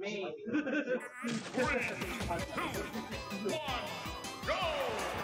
Maybe. Three, two, one, go!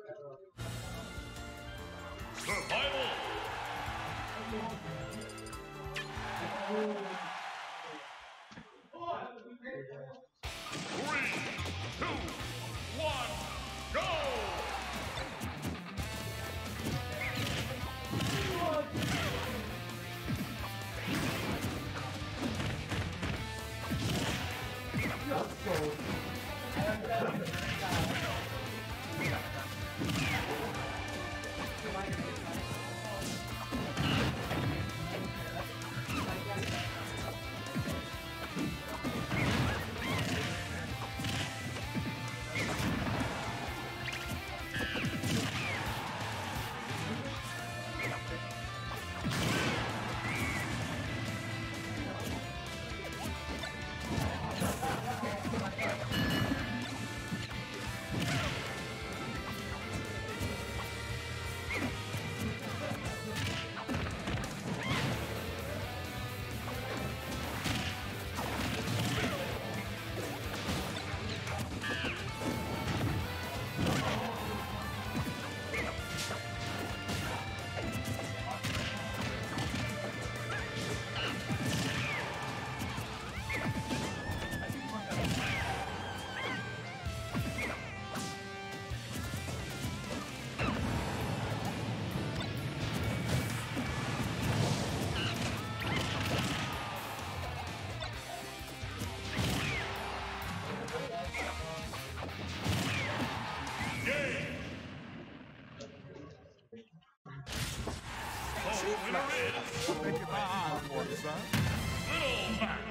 Little Mac.